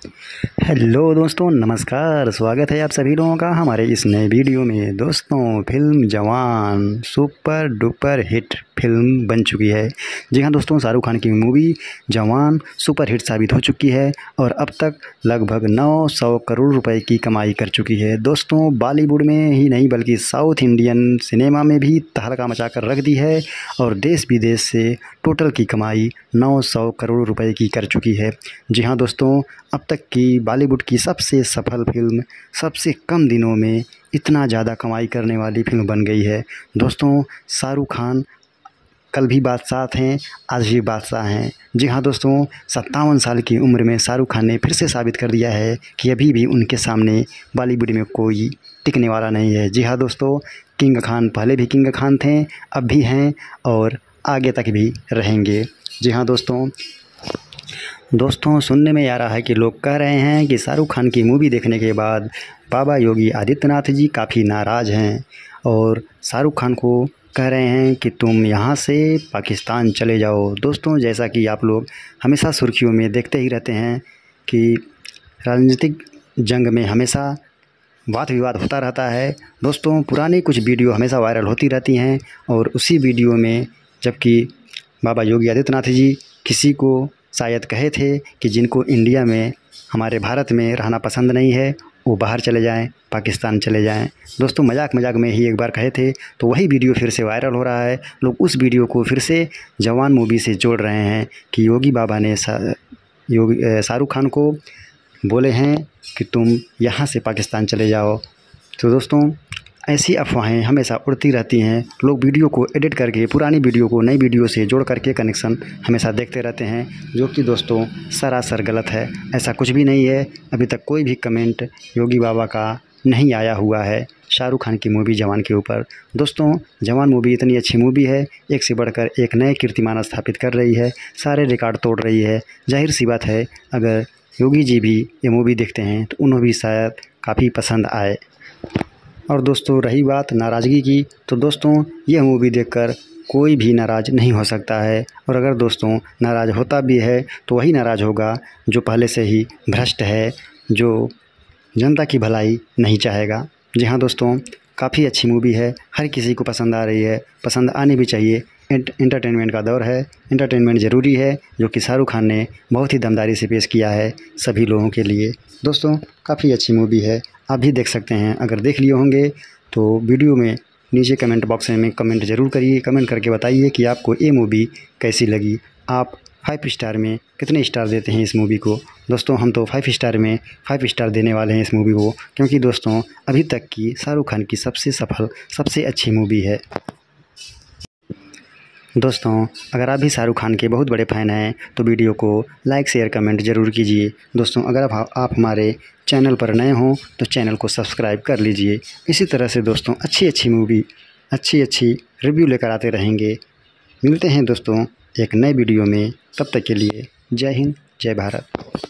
Hello दोस्तों, नमस्कार, स्वागत है आप सभी लोगों का हमारे इस नए वीडियो में। दोस्तों, फ़िल्म जवान सुपर डुपर हिट फ़िल्म बन चुकी है। जी हाँ दोस्तों, शाहरुख खान की मूवी जवान सुपर हिट साबित हो चुकी है और अब तक लगभग 900 करोड़ रुपए की कमाई कर चुकी है। दोस्तों, बॉलीवुड में ही नहीं, बल्कि साउथ इंडियन सिनेमा में भी तहलका मचा कर रख दी है और देश विदेश से टोटल की कमाई 900 करोड़ रुपए की कर चुकी है। जी हाँ दोस्तों, अब तक की बॉलीवुड की सबसे सफल फ़िल्म सबसे कम दिनों में इतना ज़्यादा कमाई करने वाली फ़िल्म बन गई है। दोस्तों, शाहरुख खान कल भी बादशाह हैं आज भी बादशाह हैं। जी हाँ दोस्तों, सत्तावन साल की उम्र में शाहरुख खान ने फिर से साबित कर दिया है कि अभी भी उनके सामने बॉलीवुड में कोई टिकने वाला नहीं है। जी हाँ दोस्तों, किंग खान पहले भी किंग खान थे, अब भी हैं और आगे तक भी रहेंगे। जी हाँ दोस्तों दोस्तों, सुनने में आ रहा है कि लोग कह रहे हैं कि शाहरुख खान की मूवी देखने के बाद बाबा योगी आदित्यनाथ जी काफ़ी नाराज़ हैं और शाहरुख खान को कह रहे हैं कि तुम यहाँ से पाकिस्तान चले जाओ। दोस्तों, जैसा कि आप लोग हमेशा सुर्खियों में देखते ही रहते हैं कि राजनीतिक जंग में हमेशा वाद विवाद होता रहता है। दोस्तों, पुरानी कुछ वीडियो हमेशा वायरल होती रहती हैं और उसी वीडियो में जबकि बाबा योगी आदित्यनाथ जी किसी को शायद कहे थे कि जिनको इंडिया में, हमारे भारत में रहना पसंद नहीं है, वो बाहर चले जाएँ, पाकिस्तान चले जाएँ। दोस्तों मज़ाक मज़ाक में ही एक बार कहे थे तो वही वीडियो फिर से वायरल हो रहा है। लोग उस वीडियो को फिर से जवान मूवी से जोड़ रहे हैं कि योगी बाबा ने योगी शाहरुख खान को बोले हैं कि तुम यहाँ से पाकिस्तान चले जाओ। तो दोस्तों ऐसी अफवाहें हमेशा उड़ती रहती हैं। लोग वीडियो को एडिट करके पुरानी वीडियो को नई वीडियो से जोड़ करके कनेक्शन हमेशा देखते रहते हैं, जो कि दोस्तों सरासर गलत है। ऐसा कुछ भी नहीं है। अभी तक कोई भी कमेंट योगी बाबा का नहीं आया हुआ है। शाहरुख खान की मूवी जवान के ऊपर। दोस्तों, जवान मूवी इतनी अच्छी मूवी है। एक से बढ़कर एक नए कीर्तिमान स्थापित कर रही है। सारे रिकॉर्ड तोड़ रही है। ज़ाहिर सी बात है, अगर योगी जी भी ये मूवी देखते हैं तो उन्हें भी शायद काफ़ी पसंद आए। और दोस्तों, रही बात नाराज़गी की तो दोस्तों, यह मूवी देखकर कोई भी नाराज़ नहीं हो सकता है। और अगर दोस्तों, नाराज़ होता भी है तो वही नाराज़ होगा जो पहले से ही भ्रष्ट है, जो जनता की भलाई नहीं चाहेगा। जी हाँ दोस्तों, काफ़ी अच्छी मूवी है, हर किसी को पसंद आ रही है, पसंद आनी भी चाहिए। इंटरटेनमेंट का दौर है। इंटरटेनमेंट ज़रूरी है, जो कि शाहरुख खान ने बहुत ही दमदारी से पेश किया है सभी लोगों के लिए। दोस्तों, काफ़ी अच्छी मूवी है, आप भी देख सकते हैं। अगर देख लिए होंगे तो वीडियो में नीचे कमेंट बॉक्स में कमेंट ज़रूर करिए। कमेंट करके बताइए कि आपको ये मूवी कैसी लगी। आप फाइव स्टार में कितने स्टार देते हैं इस मूवी को? दोस्तों, हम तो फाइव स्टार में फाइव स्टार देने वाले हैं इस मूवी को, क्योंकि दोस्तों, अभी तक की शाहरुख खान की सबसे सफल, सबसे अच्छी मूवी है। दोस्तों, अगर आप भी शाहरुख खान के बहुत बड़े फ़ैन हैं तो वीडियो को लाइक, शेयर, कमेंट ज़रूर कीजिए। दोस्तों, अगर आप आप हमारे चैनल पर नए हों तो चैनल को सब्सक्राइब कर लीजिए। इसी तरह से दोस्तों अच्छी अच्छी मूवी अच्छी अच्छी रिव्यू लेकर आते रहेंगे। मिलते हैं दोस्तों एक नए वीडियो में। तब तक के लिए जय हिंद, जय भारत।